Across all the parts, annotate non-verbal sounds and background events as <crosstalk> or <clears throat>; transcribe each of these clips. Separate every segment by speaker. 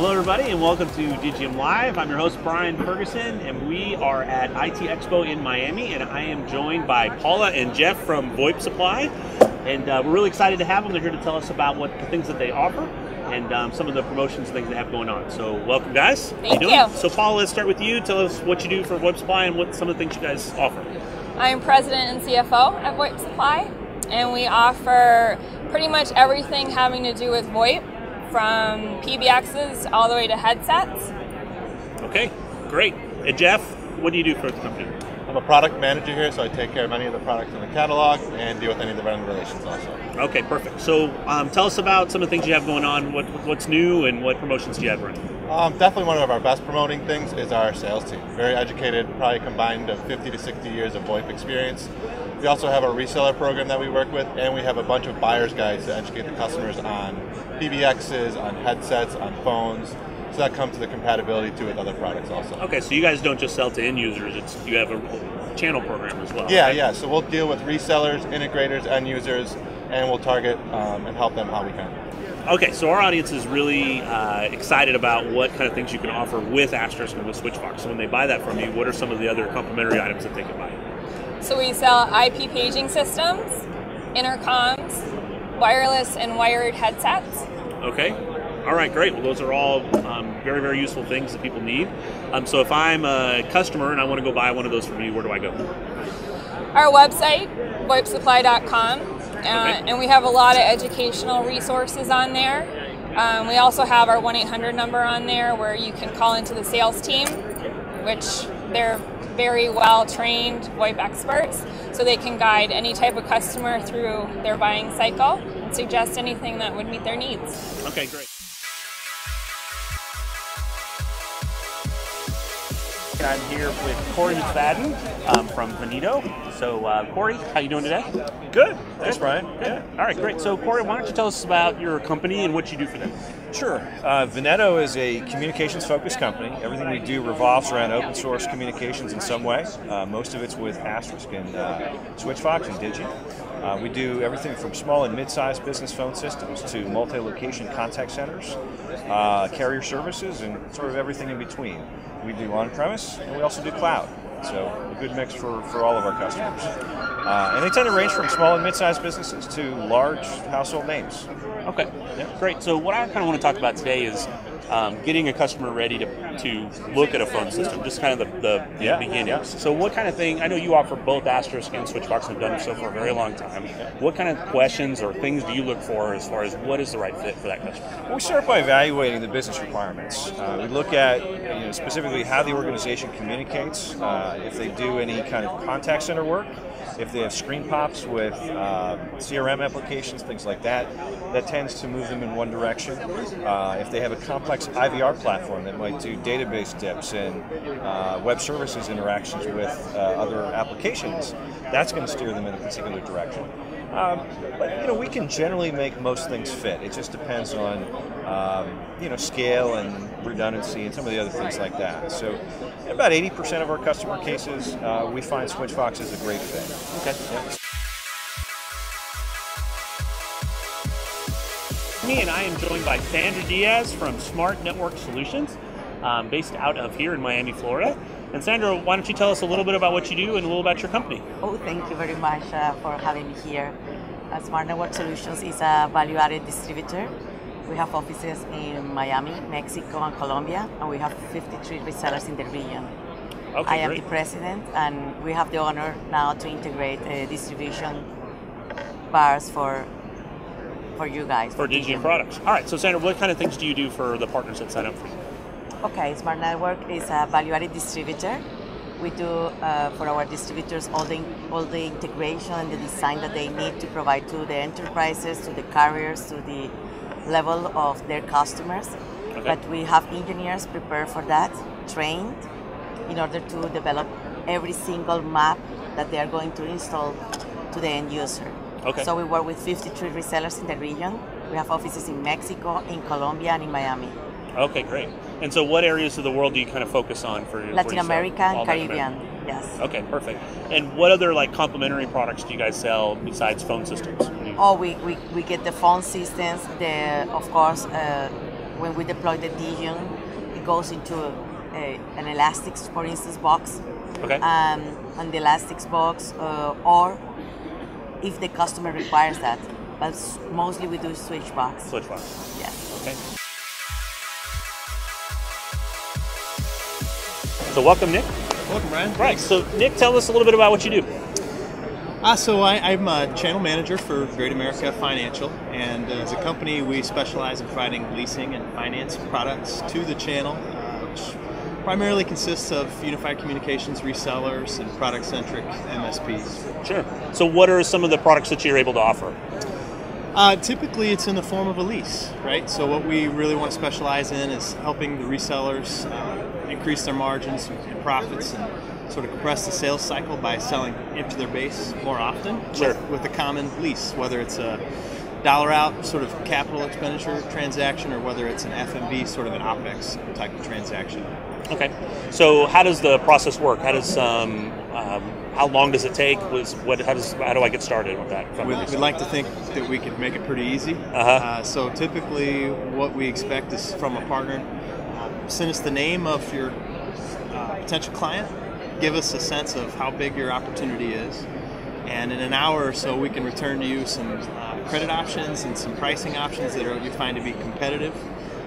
Speaker 1: Hello, everybody, and welcome to Digium Live. I'm your host, Brian Ferguson, and we are at IT Expo in Miami, and I am joined by Paula and Jeff from VoIP Supply. And uh, we're really excited to have them. They're here to tell us about what the things that they offer and um, some of the promotions things they have going on. So, welcome, guys.
Speaker 2: Thank you.
Speaker 1: doing? So, Paula, let's start with you. Tell us what you do for VoIP Supply and what some of the things you guys offer.
Speaker 2: I'm president and CFO at VoIP Supply, and we offer pretty much everything having to do with VoIP, from PBXs all the way to headsets.
Speaker 1: Okay, great. And Jeff, what do you do for the company?
Speaker 3: I'm a product manager here, so I take care of any of the products in the catalog and deal with any of the vendor relations also.
Speaker 1: Okay, perfect. So, um, tell us about some of the things you have going on. What, what's new and what promotions do you have running?
Speaker 3: Um, definitely one of our best promoting things is our sales team. Very educated, probably combined of 50 to 60 years of VoIP experience. We also have a reseller program that we work with, and we have a bunch of buyer's guides to educate the customers on PBXs, on headsets, on phones. So that comes to the compatibility too with other products also.
Speaker 1: Okay, so you guys don't just sell to end users; it's you have a channel program as well.
Speaker 3: Yeah,
Speaker 1: right?
Speaker 3: yeah. So we'll deal with resellers, integrators, end users, and we'll target um, and help them how we can.
Speaker 1: Okay, so our audience is really uh, excited about what kind of things you can offer with Asterisk and with Switchvox. So when they buy that from you, what are some of the other complementary items that they can buy?
Speaker 2: So we sell IP paging systems, intercoms, wireless and wired headsets.
Speaker 1: Okay. All right, great. Well, those are all um, very, very useful things that people need. Um, so if I'm a customer and I want to go buy one of those from you, where do I go?
Speaker 2: Our website, voipsupply.com, uh, and we have a lot of educational resources on there. Um, we also have our 1 800 number on there where you can call into the sales team, which they're very well trained VoIP experts, so they can guide any type of customer through their buying cycle and suggest anything that would meet their needs.
Speaker 1: Okay, great. I'm here with Corey McFadden um, from Voneto. So, uh, Corey, how you doing today?
Speaker 4: Good. Thanks, Brian.
Speaker 1: Good. All right, great. So, Corey, why don't you tell us about your company and what you do for them?
Speaker 4: Sure. Uh, Voneto is a communications focused company. Everything we do revolves around open source communications in some way. Uh, most of it's with Asterisk and uh, Switchvox and Digi. Uh, we do everything from small and mid sized business phone systems to multi location contact centers, uh, carrier services, and sort of everything in between. We do on premise and we also do cloud. So a good mix for, for all of our customers. Uh, and they tend to range from small and mid-sized businesses to large household names.
Speaker 1: Okay, yeah. great. So what I kind of want to talk about today is um, getting a customer ready to, to look at a phone system, just kind of the, the,
Speaker 4: Yeah,
Speaker 1: beginning.
Speaker 4: yeah.
Speaker 1: So what kind of thing, I know you offer both Asterisk and Switchvox and have done so for a very long time. What kind of questions or things do you look for as far as what is the right fit for that customer?
Speaker 4: Well, we start by evaluating the business requirements. Uh, we look at you know, specifically how the organization communicates, uh, if they do any kind of contact center work, if they have screen pops with uh, CRM applications, things like that. That tends to move them in one direction. Uh, if they have a complex IVR platform that might do database dips and uh, web services interactions with uh, other applications, that's going to steer them in a particular direction. Um, but you know, we can generally make most things fit. It just depends on um, you know scale and redundancy and some of the other things like that. So, about 80% of our customer cases, uh, we find Switchvox is a great fit.
Speaker 1: Okay. Me and I am joined by Sandra Diaz from Smart Network Solutions, um, based out of here in Miami, Florida. And Sandra, why don't you tell us a little bit about what you do and a little about your company?
Speaker 5: Oh, thank you very much uh, for having me here. Uh, Smart Network Solutions is a value-added distributor. We have offices in Miami, Mexico, and Colombia, and we have 53 resellers in the region.
Speaker 1: Okay,
Speaker 5: I am
Speaker 1: great.
Speaker 5: the president, and we have the honor now to integrate uh, distribution bars for for you guys.
Speaker 1: for Digium products. All right, so Sandra, what kind of things do you do for the partners that sign up for you?
Speaker 5: Okay, Smart Network is a value-added distributor. We do uh, for our distributors all the all the integration and the design that they need to provide to the enterprises, to the carriers, to the level of their customers.
Speaker 1: Okay.
Speaker 5: But we have engineers prepared for that, trained, in order to develop every single map that they are going to install to the end user.
Speaker 1: Okay.
Speaker 5: So we work with 53 resellers in the region. We have offices in Mexico, in Colombia, and in Miami.
Speaker 1: Okay, great. And so, what areas of the world do you kind of focus on for your
Speaker 5: Latin
Speaker 1: for?
Speaker 5: America and Caribbean.
Speaker 1: America.
Speaker 5: Yes.
Speaker 1: Okay, perfect. And what other like complementary products do you guys sell besides phone systems? What do you-
Speaker 5: Oh, we, we, we get the phone systems, the of course uh, when we deploy the Digium, it goes into a, a, an Elastix, for instance, box.
Speaker 1: Okay.
Speaker 5: Um, on the Elastix box, uh, or if the customer requires that. But mostly we do Switchvox.
Speaker 1: Switch box.
Speaker 5: Yes.
Speaker 1: Okay. So welcome, Nick.
Speaker 6: Welcome, Ryan.
Speaker 1: Right. So Nick, tell us a little bit about what you do.
Speaker 6: Uh, so I, I'm a channel manager for Great America Financial, and uh, as a company, we specialize in providing leasing and finance products to the channel, uh, which primarily consists of unified communications resellers and product-centric MSPs.
Speaker 1: Sure. So what are some of the products that you're able to offer?
Speaker 6: Uh, typically, it's in the form of a lease, right? So what we really want to specialize in is helping the resellers uh, increase their margins and profits and sort of compress the sales cycle by selling into their base more often
Speaker 1: Sure.
Speaker 6: with, with a common lease, whether it's a dollar out sort of capital expenditure transaction or whether it's an FMV sort of an OPEX type of transaction.
Speaker 1: Okay. So how does the process work? How does um, um, how long does it take? Was what? How does how do I get started with that?
Speaker 6: We,
Speaker 1: reseller?
Speaker 6: like to think that we could make it pretty easy.
Speaker 1: Uh-huh.
Speaker 6: Uh, so typically, what we expect is from a partner, uh, send us the name of your uh, potential client, give us a sense of how big your opportunity is, and in an hour or so, we can return to you some uh, credit options and some pricing options that are, you find to be competitive.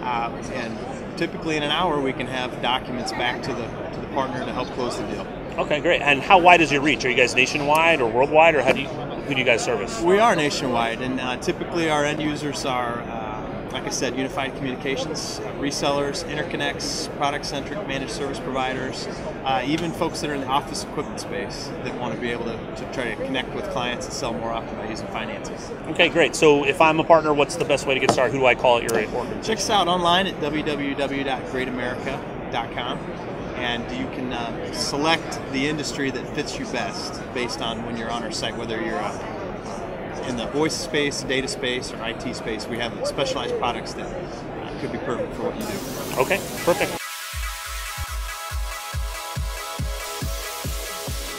Speaker 6: Uh, and typically, in an hour, we can have documents back to the to the partner to help close the deal.
Speaker 1: Okay, great. And how wide is your reach? Are you guys nationwide or worldwide, or how do you who do you guys service?
Speaker 6: We are nationwide, and uh, typically our end users are, uh, like I said, unified communications, uh, resellers, interconnects, product-centric managed service providers, uh, even folks that are in the office equipment space that want to be able to, to try to connect with clients and sell more often by using finances.
Speaker 1: Okay, great. So if I'm a partner, what's the best way to get started? Who do I call at your
Speaker 6: Check
Speaker 1: organization?
Speaker 6: us out online at www.greatamerica.com, and you can uh, select the industry that fits you best based on when you're on our site, whether you're uh, in the voice space, data space, or IT space. We have specialized products that uh, could be perfect for what you do.
Speaker 1: Okay, perfect.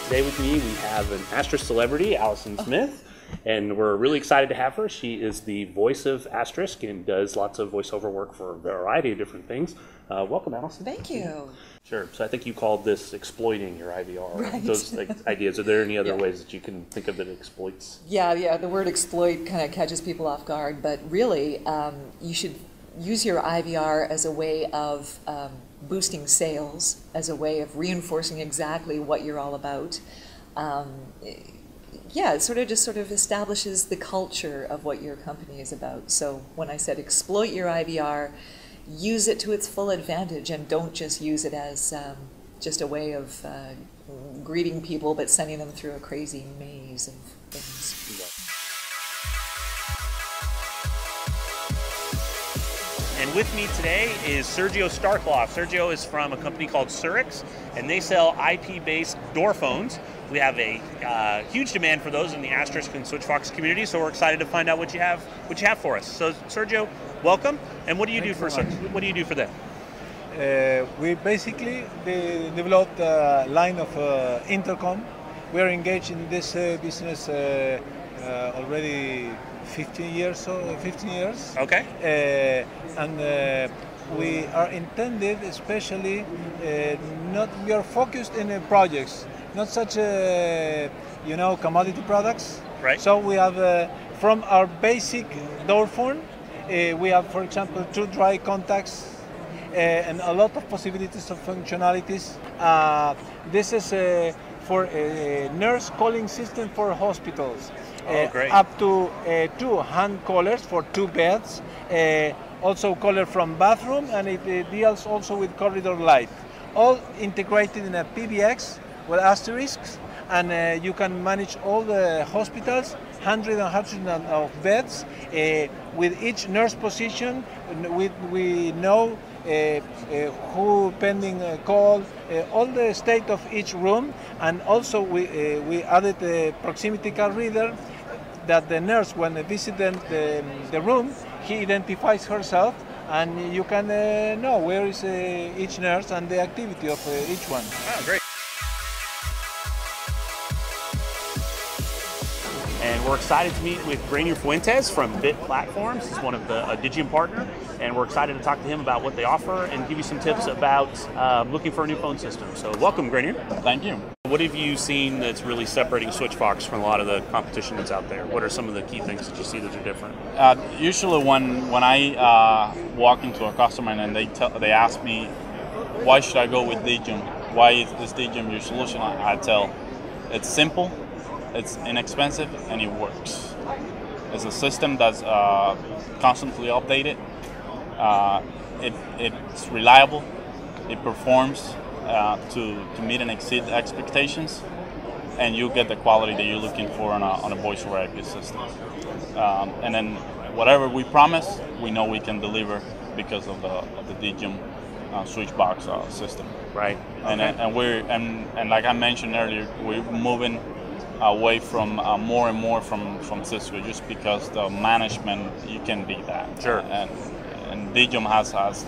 Speaker 1: Today with me, we have an Astro celebrity, Allison Smith, and we're really excited to have her. She is the voice of Asterisk and does lots of voiceover work for a variety of different things. Uh, welcome, Allison.
Speaker 7: Thank you.
Speaker 1: Sure. So I think you called this exploiting your IVR.
Speaker 7: Right.
Speaker 1: Those like, <laughs> ideas. Are there any other
Speaker 7: Yeah.
Speaker 1: ways that you can think of that exploits?
Speaker 7: Yeah, yeah, the word exploit kind of catches people off guard, but really, um, you should use your IVR as a way of um, boosting sales, as a way of reinforcing exactly what you're all about. Um, yeah, it sort of just sort of establishes the culture of what your company is about. So when I said exploit your IVR, use it to its full advantage and don't just use it as um, just a way of uh, greeting people but sending them through a crazy maze of things.
Speaker 1: And with me today is Sergio Starkloff. Sergio is from a company called Surix, and they sell IP-based door phones. We have a uh, huge demand for those in the Asterisk and Switchvox community, so we're excited to find out what you have what you have for us. So, Sergio, welcome. And what do you do for
Speaker 8: you
Speaker 1: what do you do for them?
Speaker 8: Uh, we basically de- developed a line of uh, intercom. We are engaged in this uh, business uh, uh, already 15 years. So 15 years.
Speaker 1: Okay.
Speaker 8: Uh, and uh, we are intended, especially, uh, not we are focused in uh, projects, not such a you know commodity products.
Speaker 1: Right.
Speaker 8: So we have uh, from our basic door phone, uh, we have, for example, two dry contacts uh, and a lot of possibilities of functionalities. Uh, this is uh, for a nurse calling system for hospitals.
Speaker 1: Oh,
Speaker 8: Uh,
Speaker 1: great.
Speaker 8: Up to uh, two hand callers for two beds. Uh, also caller from bathroom and it uh, deals also with corridor light. All integrated in a PBX with asterisks and uh, you can manage all the hospitals, hundreds and hundreds of beds uh, with each nurse position. We, we know uh, uh, who pending a call, uh, all the state of each room, and also we, uh, we added a proximity card reader that the nurse, when they visit the, the, room, he identifies herself and you can uh, know where is uh, each nurse and the activity of uh, each one.
Speaker 1: Oh, great. We're excited to meet with Granier Fuentes from Bit Platforms. He's one of the a Digium partner, and we're excited to talk to him about what they offer and give you some tips about uh, looking for a new phone system. So, welcome, Granier.
Speaker 9: Thank you.
Speaker 1: What have you seen that's really separating Switchvox from a lot of the competition that's out there? What are some of the key things that you see that are different?
Speaker 9: Uh, usually, when when I uh, walk into a customer and they tell, they ask me, why should I go with Digium? Why is this Digium your solution? I, I tell, it's simple, it's inexpensive, and it works. It's a system that's uh, constantly updated. Uh, it, it's reliable. It performs uh, to, to meet and exceed expectations, and you get the quality that you're looking for on a, on a voice over IP system. Um, and then whatever we promise, we know we can deliver because of the, of the Digium uh, Switchvox uh, system.
Speaker 1: Right.
Speaker 9: And,
Speaker 1: Okay.
Speaker 9: and we're and, and like I mentioned earlier, we're moving away from uh, more and more from, from Cisco just because the management you can be that.
Speaker 1: Sure.
Speaker 9: And and Digium has has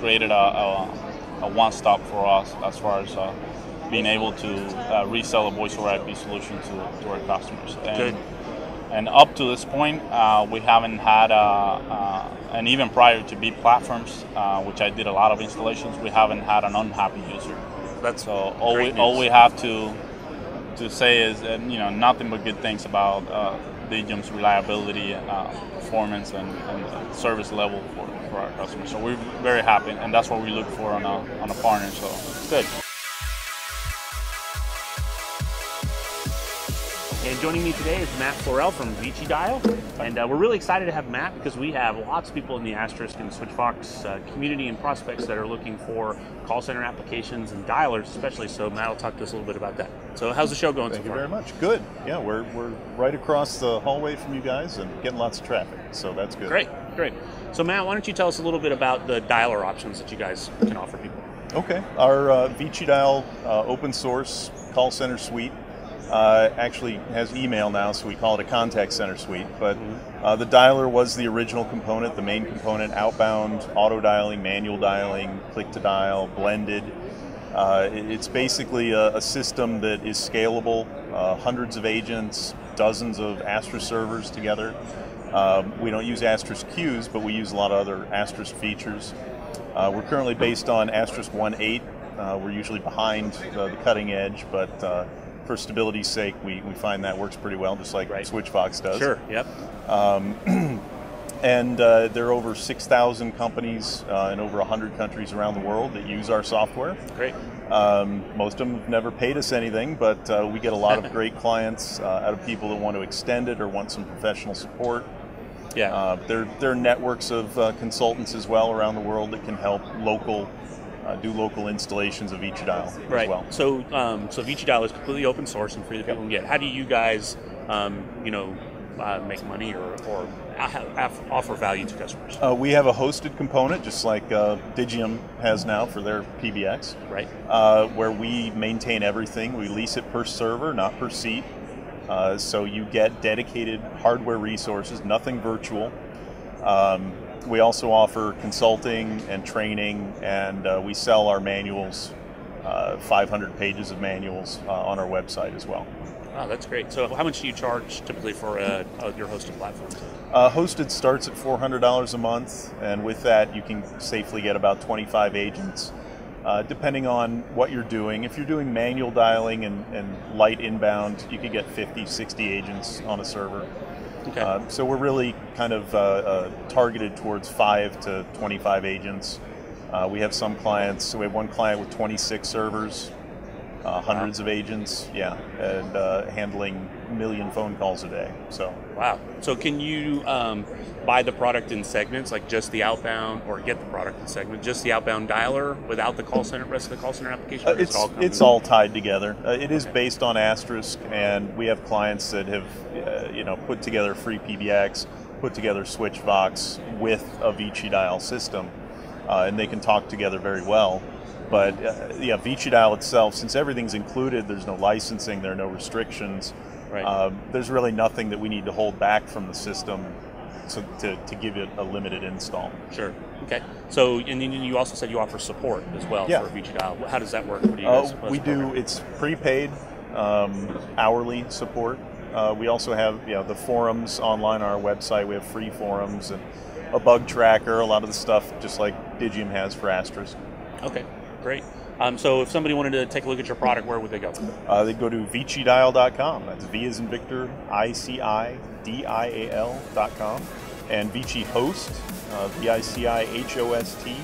Speaker 9: created a, a, a one stop for us as far as uh, being able to uh, resell a voice over IP solution to, to our customers. And,
Speaker 1: Good.
Speaker 9: And up to this point, uh, we haven't had, uh, uh, and even prior to Bit platforms, uh, which I did a lot of installations, we haven't had an unhappy user.
Speaker 1: That's
Speaker 9: So all we, all we have to to say is that, you know nothing but good things about uh, Digium's reliability, uh, performance, and, and service level for, for our customers. So we're very happy, and that's what we look for on a on a partner. So it's
Speaker 1: Good. And joining me today is Matt Florell from Vici Dial. And uh, we're really excited to have Matt because we have lots of people in the Asterisk and Switchvox uh, community and prospects that are looking for call center applications and dialers, especially. So Matt will talk to us a little bit about that. So, how's the show going
Speaker 10: Thank
Speaker 1: so
Speaker 10: you very much. Good. Yeah, we're, we're right across the hallway from you guys and getting lots of traffic, so that's good.
Speaker 1: Great, great. So, Matt, why don't you tell us a little bit about the dialer options that you guys can offer people?
Speaker 10: Okay. Our uh, Vici Dial uh, open source call center suite uh, actually has email now, so we call it a contact center suite. But uh, the dialer was the original component, the main component outbound, auto dialing, manual dialing, click to dial, blended. Uh, it's basically a, a system that is scalable, uh, hundreds of agents, dozens of Astra servers together. Um, we don't use Asterisk queues, but we use a lot of other Asterisk features. Uh, we're currently based on Asterisk 1.8. Uh, we're usually behind the, cutting edge, but for stability's sake, we, we find that works pretty well, just like
Speaker 1: Right.
Speaker 10: Switchvox does.
Speaker 1: Sure, yep. <clears throat>
Speaker 10: And uh, there are over 6,000 companies uh, in over 100 countries around the world that use our software.
Speaker 1: Great.
Speaker 10: Um, most of them have never paid us anything, but uh, we get a lot of <laughs> great clients uh, out of people that want to extend it or want some professional support.
Speaker 1: Yeah.
Speaker 10: Uh, there, there are networks of uh, consultants as well around the world that can help local, uh, do local installations of Vici Dial
Speaker 1: Right.
Speaker 10: as well.
Speaker 1: So, um, so Vici Dial is completely open source and free that people can get. How do you guys, um, you know, uh, make money or, or offer value to customers?
Speaker 10: Uh, we have a hosted component, just like uh, Digium has now for their PBX,
Speaker 1: Right.
Speaker 10: uh, where we maintain everything. We lease it per server, not per seat. Uh, so you get dedicated hardware resources, nothing virtual. Um, we also offer consulting and training, and uh, we sell our manuals, uh, 500 pages of manuals uh, on our website as well.
Speaker 1: Wow, that's great. So, how much do you charge typically for uh, uh, your hosted platform?
Speaker 10: Uh, hosted starts at $400 a month, and with that, you can safely get about 25 agents. Uh, depending on what you're doing, if you're doing manual dialing and, and light inbound, you could get 50, 60 agents on a server.
Speaker 1: Okay.
Speaker 10: Uh, so we're really kind of uh, uh, targeted towards 5 to 25 agents. Uh, we have some clients, so we have one client with 26 servers, uh, hundreds of agents, yeah, and uh, handling million phone calls a day. So
Speaker 1: Wow. So, can you um, buy the product in segments, like just the outbound, or get the product in segment, just the outbound dialer without the call center, rest of the call center application?
Speaker 10: Uh, it's
Speaker 1: it all
Speaker 10: it's
Speaker 1: in?
Speaker 10: all tied together. Uh, it is based on Asterisk, and we have clients that have uh, you know put together FreePBX, put together Switchvox with a Vici dial system, uh, and they can talk together very well. But uh, yeah, Vici dial itself, since everything's included, there's no licensing, there are no restrictions.
Speaker 1: Right.
Speaker 10: Um, there's really nothing that we need to hold back from the system to, to, to give it a limited install.
Speaker 1: Sure. Okay. So, and then you also said you offer support as well
Speaker 10: Yeah.
Speaker 1: for Vici Dial. How does that work? What do you
Speaker 10: Uh, we do. It's prepaid, um, hourly support. Uh, we also have you know, the forums online on our website. We have free forums and a bug tracker, a lot of the stuff just like Digium has for Asterisk.
Speaker 1: Okay, great. Um, so if somebody wanted to take a look at your product, where would they go?
Speaker 10: Uh, they go to ViciDial.com. That's V as in Victor, I C I D I A L.com. And Vici Host, uh, V I C I H O S T,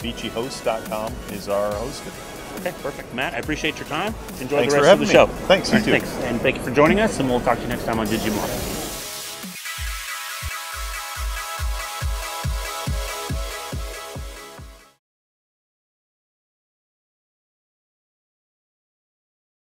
Speaker 10: ViciHost.com is our hosting.
Speaker 1: Okay, perfect. Matt, I appreciate your time. Enjoy
Speaker 10: Thanks
Speaker 1: the rest of the
Speaker 10: me.
Speaker 1: show.
Speaker 10: Thanks,
Speaker 1: right,
Speaker 10: too.
Speaker 1: Thanks. And thank you for joining us, and we'll talk to you next time on Digium.